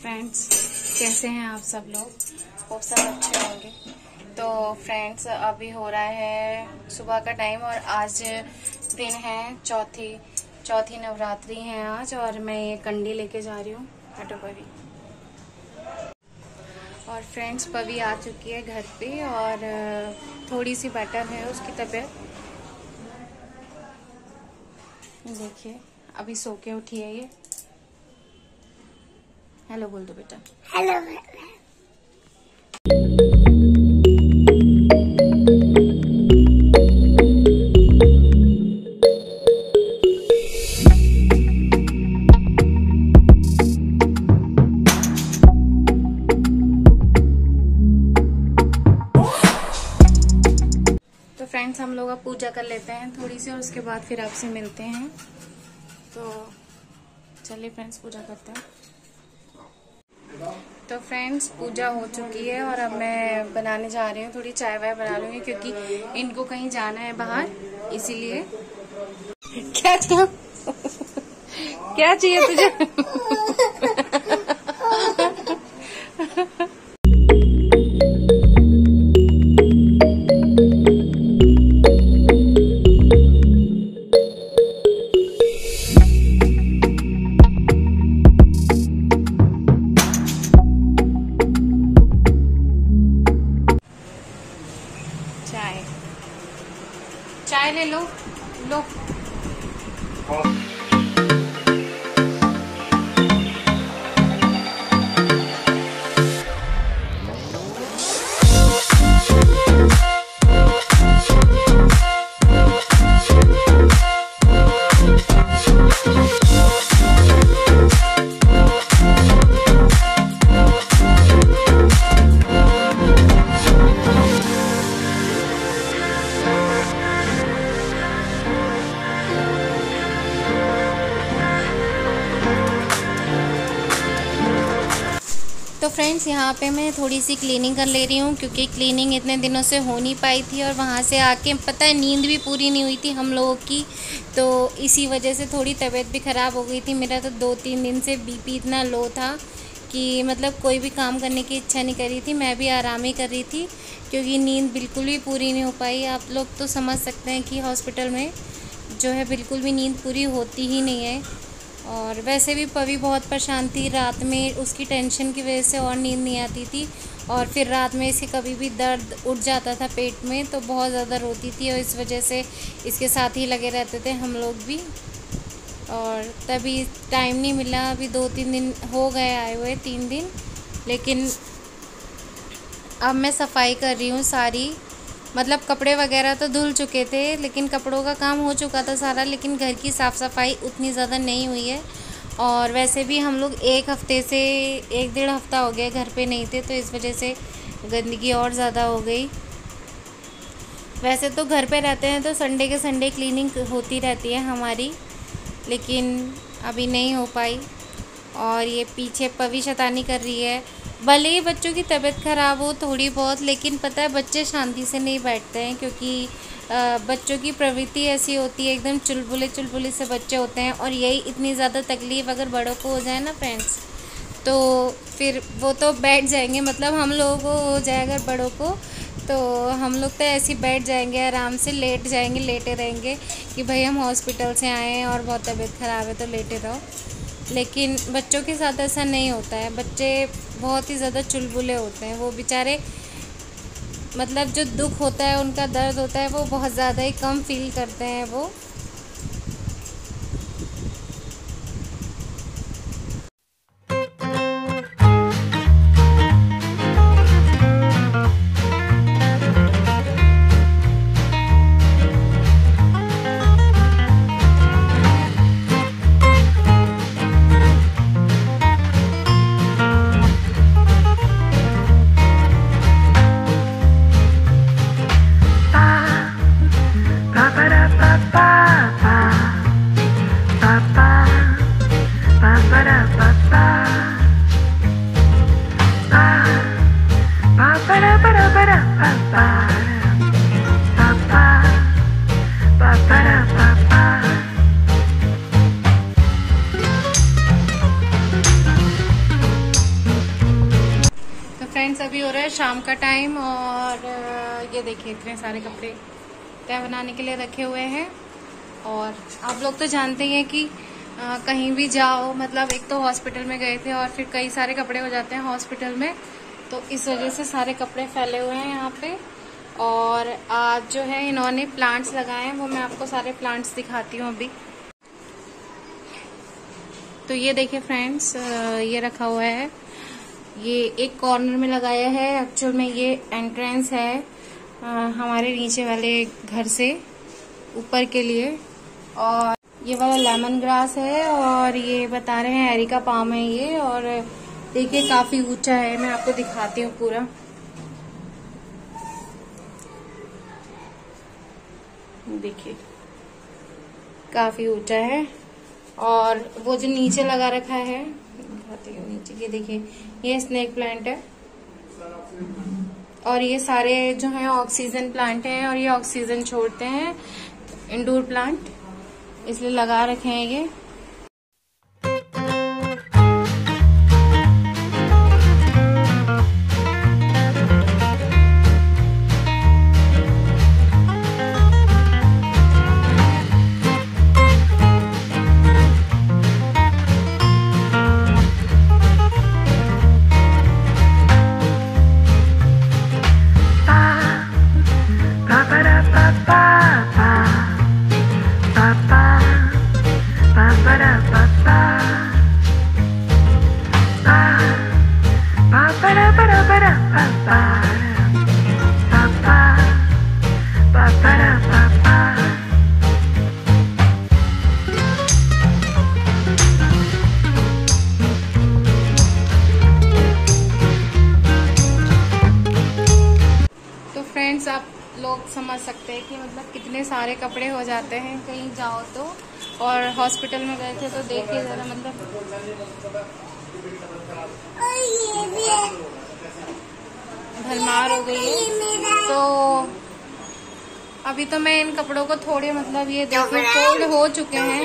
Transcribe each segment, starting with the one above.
Friends कैसे हैं आप सब लोग? वो सब अच्छे होंगे। तो फ्रेंड्स अभी हो रहा है सुबह का टाइम और आज दिन है चौथी। चौथी नवरात्रि है आज और मैं ये कंडी लेके जा रही हूँ हटो पवी और फ्रेंड्स पवी आ चुकी है घर पे और थोड़ी सी बेटर है उसकी तबीयत। देखिए, अभी सो के उठी है ये। हेलो बोल दो बेटा हेलो फ्रेंड्स हम लोग अब पूजा कर लेते हैं थोड़ी सी और उसके बाद फिर आपसे मिलते हैं। तो चलिए फ्रेंड्स पूजा करते हैं। तो फ्रेंड्स पूजा हो चुकी है और अब मैं बनाने जा रही हूँ, थोड़ी चाय वाय बना लूँगी क्योंकि इनको कहीं जाना है बाहर, इसीलिए। क्या क्या चाहिए तुझे? चाय। चाय ले लो। लो। यहाँ पे मैं थोड़ी सी क्लीनिंग कर ले रही हूँ, क्योंकि क्लीनिंग इतने दिनों से हो नहीं पाई थी और वहाँ से आके, पता है, नींद भी पूरी नहीं हुई थी हम लोगों की। तो इसी वजह से थोड़ी तबीयत भी ख़राब हो गई थी। मेरा तो दो तीन दिन से बीपी इतना लो था कि मतलब कोई भी काम करने की इच्छा नहीं कर रही थी। मैं भी आराम ही कर रही थी, क्योंकि नींद बिल्कुल भी पूरी नहीं हो पाई। आप लोग तो समझ सकते हैं कि हॉस्पिटल में जो है बिल्कुल भी नींद पूरी होती ही नहीं है। और वैसे भी पवी बहुत परेशान थी। रात में उसकी टेंशन की वजह से और नींद नहीं आती थी और फिर रात में इसे कभी भी दर्द उठ जाता था पेट में तो बहुत ज़्यादा रोती थी और इस वजह से इसके साथ ही लगे रहते थे हम लोग भी। और तभी टाइम नहीं मिला, अभी दो तीन दिन हो गए आए हुए, तीन दिन। लेकिन अब मैं सफ़ाई कर रही हूँ सारी। मतलब कपड़े वगैरह तो धुल चुके थे, लेकिन कपड़ों का काम हो चुका था सारा, लेकिन घर की साफ़ सफ़ाई उतनी ज़्यादा नहीं हुई है। और वैसे भी हम लोग एक हफ़्ते से, एक डेढ़ हफ़्ता हो गया घर पे नहीं थे तो इस वजह से गंदगी और ज़्यादा हो गई। वैसे तो घर पे रहते हैं तो संडे के संडे क्लीनिंग होती रहती है हमारी, लेकिन अभी नहीं हो पाई। और ये पीछे पवी शतानी कर रही है। भले ही बच्चों की तबीयत ख़राब हो, थोड़ी बहुत, लेकिन पता है बच्चे शांति से नहीं बैठते हैं, क्योंकि बच्चों की प्रवृत्ति ऐसी होती है, एकदम चुलबुले चुलबुले से बच्चे होते हैं, और यही इतनी ज़्यादा तकलीफ़ अगर बड़ों को हो जाए ना फ्रेंड्स तो फिर वो तो बैठ जाएँगे। मतलब हम लोगों को हो जाए अगर बड़ों को तो हम लोग तो ऐसे ही बैठ जाएँगे, आराम से लेट जाएँगे, लेटे रहेंगे कि भाई हम हॉस्पिटल से आए हैं और बहुत तबीयत ख़राब है तो लेटे रहो। लेकिन बच्चों के साथ ऐसा नहीं होता है। बच्चे बहुत ही ज़्यादा चुलबुले होते हैं। वो बेचारे मतलब जो दुख होता है, उनका दर्द होता है, वो बहुत ज़्यादा ही कम फील करते हैं वो। तो फ्रेंड्स, अभी हो रहा है शाम का टाइम और ये देखिए, इतने सारे कपड़े तय बनाने के लिए रखे हुए हैं। और आप लोग तो जानते ही हैं कि आ, कहीं भी जाओ मतलब एक तो हॉस्पिटल में गए थे और फिर कई सारे कपड़े हो जाते हैं हॉस्पिटल में तो इस वजह से सारे कपड़े फैले हुए हैं यहाँ पे। और आज जो है इन्होंने प्लांट्स लगाए हैं वो मैं आपको सारे प्लांट्स दिखाती हूँ अभी। तो ये देखिए फ्रेंड्स ये रखा हुआ है। ये एक कॉर्नर में लगाया है एक्चुअल में ये एंट्रेंस है आ, हमारे नीचे वाले घर से ऊपर के लिए। और ये वाला लेमन ग्रास है और ये बता रहे हैं एरिका पाम है ये और देखिए काफ़ी ऊँचा है, मैं आपको दिखाती हूँ पूरा। देखिए, काफ़ी ऊँचा है और वो जो नीचे लगा रखा है, दिखाती हूँ नीचे, ये देखिए, ये स्नेक प्लांट है। और ये सारे जो है ऑक्सीजन प्लांट हैं और ये ऑक्सीजन छोड़ते हैं, इंडोर प्लांट इसलिए लगा रखे हैं ये। कपड़े हो जाते हैं, कहीं जाओ तो। और हॉस्पिटल में गए थे तो देखिए ज़रा मतलब भरमार हो गई तो अभी तो मैं इन कपड़ों को थोड़े मतलब ये देखो फोल्ड हो चुके हैं।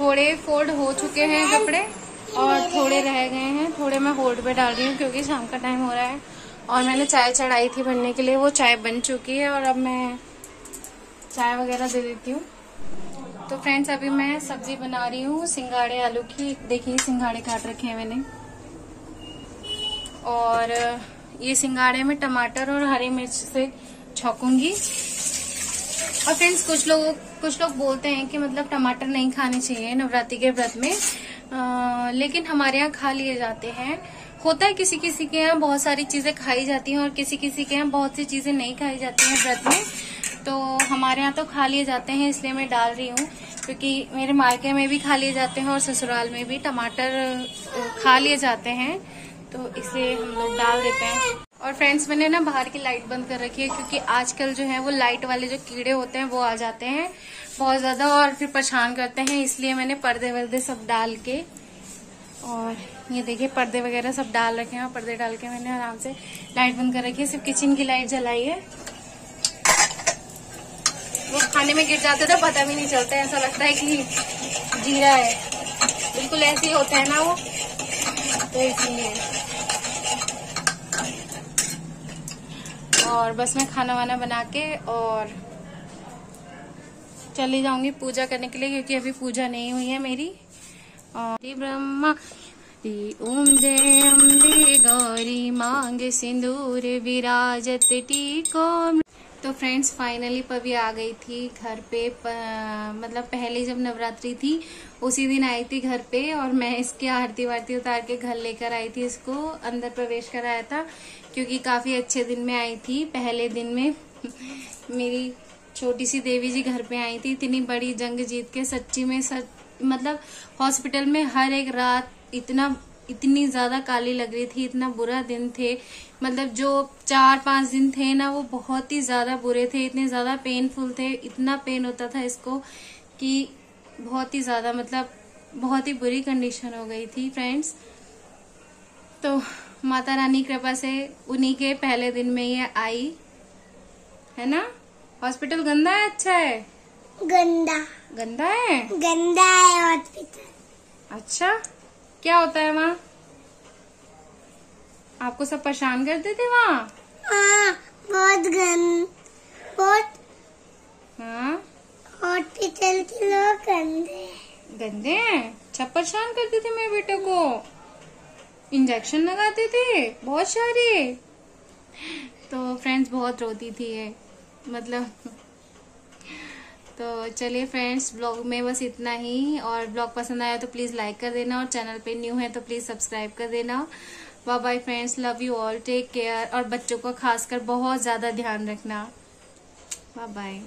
थोड़े फोल्ड हो चुके हैं कपड़े और थोड़े रह गए हैं। थोड़े मैं होल्ड पे डाल रही हूँ क्योंकि शाम का टाइम हो रहा है। और मैंने चाय चढ़ाई थी बनने के लिए वो चाय बन चुकी है और अब मैं चाय वगैरह दे देती हूँ। तो फ्रेंड्स अभी मैं सब्ज़ी बना रही हूँ सिंगाड़े आलू की। देखिए सिंगाड़े काट रखे हैं मैंने। और ये सिंगाड़े में टमाटर और हरी मिर्च से छौकूँगी। और फ्रेंड्स कुछ लोग कुछ लोग बोलते हैं कि मतलब टमाटर नहीं खाने चाहिए नवरात्रि के व्रत में। आ, लेकिन हमारे यहाँ खा लिए जाते हैं। होता है किसी किसी के यहाँ बहुत सारी चीज़ें खाई जाती हैं और किसी किसी के यहाँ बहुत सी चीज़ें नहीं खाई जाती हैं व्रत में। तो हमारे यहाँ तो खा लिए जाते हैं, इसलिए मैं डाल रही हूँ, क्योंकि मेरे मायके में भी खा लिए जाते हैं और ससुराल में भी टमाटर खा लिए जाते हैं तो इसलिए हम लोग डाल देते हैं। और फ्रेंड्स, मैंने ना बाहर की लाइट बंद कर रखी है, क्योंकि आजकल जो है वो लाइट वाले जो कीड़े होते हैं वो आ जाते हैं बहुत ज़्यादा और फिर परेशान करते हैं, इसलिए मैंने पर्दे वर्दे सब डाल के और ये देखिए, पर्दे वगैरह सब डाल रखे हैं पर्दे डाल के मैंने आराम से लाइट बंद कर रखी है। सिर्फ़ किचन की लाइट जलाई है। वो खाने में गिर जाते तो पता भी नहीं चलता ऐसा लगता है कि जीरा है। बिल्कुल ऐसे ही होता है ना वो। तो इसलिए। और बस मैं खाना वाना बना के और चली जाऊँगी पूजा करने के लिए, क्योंकि अभी पूजा नहीं हुई है मेरी। और ब्रह्मा ओम जय अम्बे गौरी मांग सिंदूर विराजत टीको तो फ्रेंड्स फाइनली पवी आ गई थी घर पे प, मतलब पहले जब नवरात्रि थी उसी दिन आई थी घर पे और मैं इसकी आरती वारती उतार के घर लेकर आई थी इसको अंदर प्रवेश कराया था क्योंकि काफ़ी अच्छे दिन में आई थी। पहले दिन में मेरी छोटी सी देवी जी घर पे आई थी इतनी बड़ी जंग जीत के सच्ची में सच मतलब हॉस्पिटल में हर एक रात इतना इतनी ज़्यादा काली लग रही थी इतना बुरा दिन थे। मतलब जो चार पाँच दिन थे ना वो बहुत ही ज़्यादा बुरे थे इतने ज़्यादा पेनफुल थे इतना पेन होता था इसको कि बहुत ही ज़्यादा मतलब बहुत ही बुरी कंडीशन हो गई थी फ्रेंड्स तो माता रानी कृपा से उन्हीं के पहले दिन में ये आई है ना? हॉस्पिटल गंदा है अच्छा है? गंदा। गंदा है? गंदा है हॉस्पिटल अच्छा? क्या होता है वहाँ? आपको सब परेशान करते थे वहाँ? हाँ बहुत गंद बहुत हाँ? हॉस्पिटल के लोग गंदे गंदे हैं? अच्छा परेशान करते थे मेरे बेटे को। इंजेक्शन लगाते थे बहुत सारे। तो फ्रेंड्स बहुत रोती थी ये मतलब तो चलिए फ्रेंड्स ब्लॉग में बस इतना ही। और ब्लॉग पसंद आया तो प्लीज़ लाइक कर देना और चैनल पे न्यू है तो प्लीज़ सब्सक्राइब कर देना। Bye bye friends love you all take care और बच्चों का खासकर बहुत ज़्यादा ध्यान रखना। Bye bye